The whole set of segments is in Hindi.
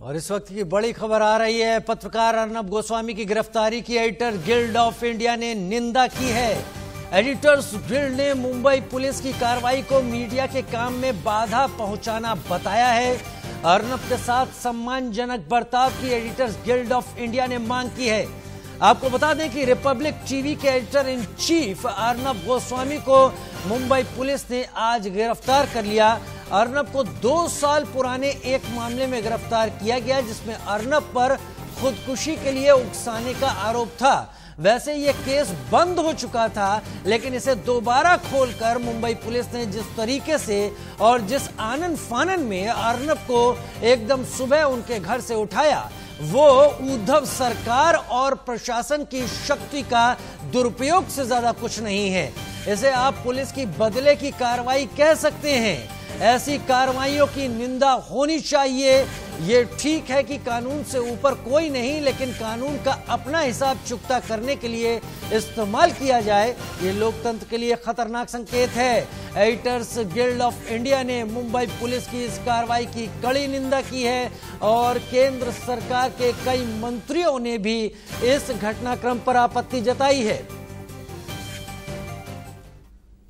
और इस वक्त की बड़ी खबर आ रही है, पत्रकार अर्नब गोस्वामी की गिरफ्तारी की एडिटर गिल्ड ऑफ़ इंडिया ने निंदा की है। एडिटर्स गिल्ड ने मुंबई पुलिस की कार्रवाई को मीडिया के काम में बाधा पहुंचाना बताया है। अर्नब के साथ सम्मानजनक बर्ताव की एडिटर्स गिल्ड ऑफ़ इंडिया ने मांग की है। आपको बता दें कि रिपब्लिक टीवी के editor in chief Arnab Goswami को मुंबई पुलिस ने आज गिरफ़्तार कर लिया। अर्नब को दो साल पुराने एक मामले में गिरफ़्तार किया गया, जिसमें अर्नब पर खुदकुशी के लिए उकसाने का आरोप था। वैसे ये केस बंद हो चुका था, लेकिन इसे दोबारा खोलकर मुंबई पुलिस ने जिस तरीके से और जिस आनंद फानन में अर्नब को एकदम सुबह उनके घर से उठाया, वो उद्धव सरकार और प्रशासन की शक्ति का दुरुपयोग से ज़्यादा कुछ नहीं है। इसे आप पुलिस की बदले की कार्रवाई कह सकते हैं। ऐसी कार्रवाइयों की निंदा होनी चाहिए। ये ठीक है कि कानून से ऊपर कोई नहीं, लेकिन कानून का अपना हिसाब चुकता करने के लिए इस्तेमाल किया जाए, ये लोकतंत्र के लिए खतरनाक संकेत है। एडिटर्स गिल्ड ऑफ़ इंडिया ने मुंबई पुलिस की इस कार्रवाई की कड़ी निंदा की है, और केंद्र सरकार के कई मंत्रियों ने भी इस घटनाक्रम पर आपत्ति जताई है।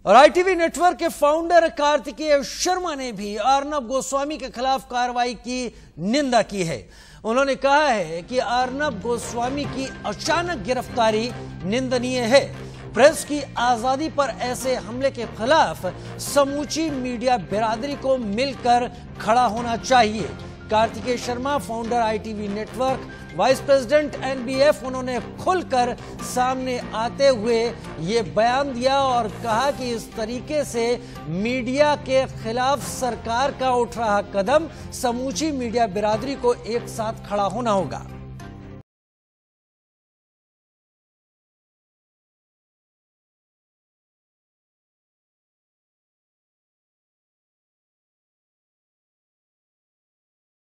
और आईटीवी नेटवर्क के फाउंडर कार्तिकेय शर्मा ने भी अर्नब गोस्वामी के खिलाफ कार्रवाई की निंदा की है। उन्होंने कहा है कि अर्नब गोस्वामी की अचानक गिरफ्तारी निंदनीय है। प्रेस की आज़ादी पर ऐसे हमले के खिलाफ समूची मीडिया बिरादरी को मिलकर खड़ा होना चाहिए। Kartikeya Sharma founder ITV network vice president NBF उन्होंने खुलकर सामने आते हुए ये बयान दिया और कहा कि इस तरीके से मीडिया के खिलाफ सरकार का उठ रहा कदम, समूची मीडिया बिरादरी को एक साथ खड़ा होना होगा।